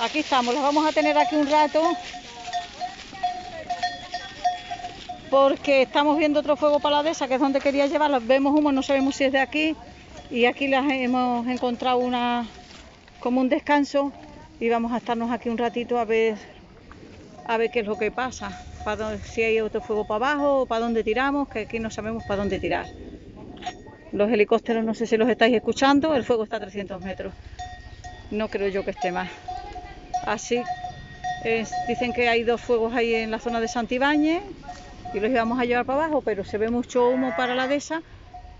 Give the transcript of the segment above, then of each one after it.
Aquí estamos, los vamos a tener aquí un rato. Porque estamos viendo otro fuego para la dehesa, que es donde quería llevarlos. Vemos humo, no sabemos si es de aquí. Y aquí las hemos encontrado una como un descanso. Y vamos a estarnos aquí un ratito a ver a ver qué es lo que pasa. Si hay otro fuego para abajo o para dónde tiramos, que aquí no sabemos para dónde tirar. Los helicópteros no sé si los estáis escuchando, el fuego está a 300 metros. No creo yo que esté más. Así, es, dicen que hay dos fuegos ahí en la zona de Santibáñez y los íbamos a llevar para abajo, pero se ve mucho humo para la dehesa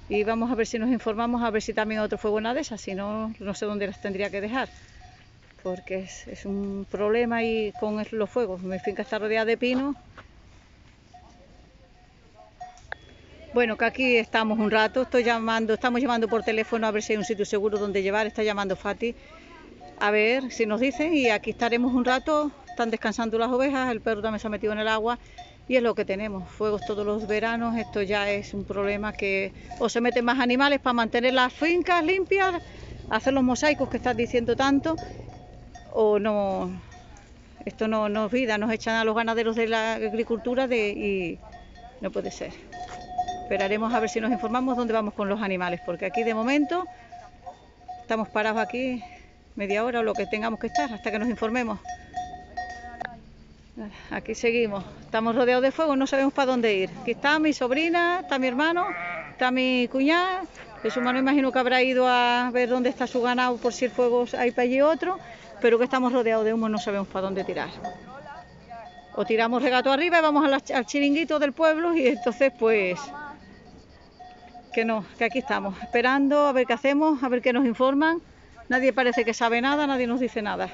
y vamos a ver si nos informamos, a ver si también hay otro fuego en la dehesa, si no, no sé dónde las tendría que dejar, porque es, un problema y con los fuegos. Mi finca está rodeada de pinos. Bueno, que aquí estamos un rato, estoy llamando, estamos llamando por teléfono a ver si hay un sitio seguro donde llevar, está llamando Fati a ver si nos dicen y aquí estaremos un rato, están descansando las ovejas, el perro también se ha metido en el agua y es lo que tenemos, fuegos todos los veranos, esto ya es un problema que o se meten más animales para mantener las fincas limpias, hacer los mosaicos que estás diciendo tanto, o no, esto no, nos vida, nos echan a los ganaderos de la agricultura de, y no puede ser. Esperaremos a ver si nos informamos dónde vamos con los animales, porque aquí de momento estamos parados aquí media hora o lo que tengamos que estar hasta que nos informemos. Aquí seguimos, estamos rodeados de fuego, no sabemos para dónde ir. Aquí está mi sobrina, está mi hermano, está mi cuñada, que su hermano imagino que habrá ido a ver dónde está su ganado por si el fuego hay para allí otro, pero que estamos rodeados de humo, no sabemos para dónde tirar. O tiramos regato arriba y vamos al chiringuito del pueblo y entonces pues que no, que aquí estamos, esperando a ver qué hacemos, a ver qué nos informan. Nadie parece que sabe nada, nadie nos dice nada.